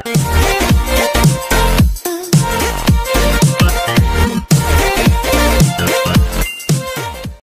Bye.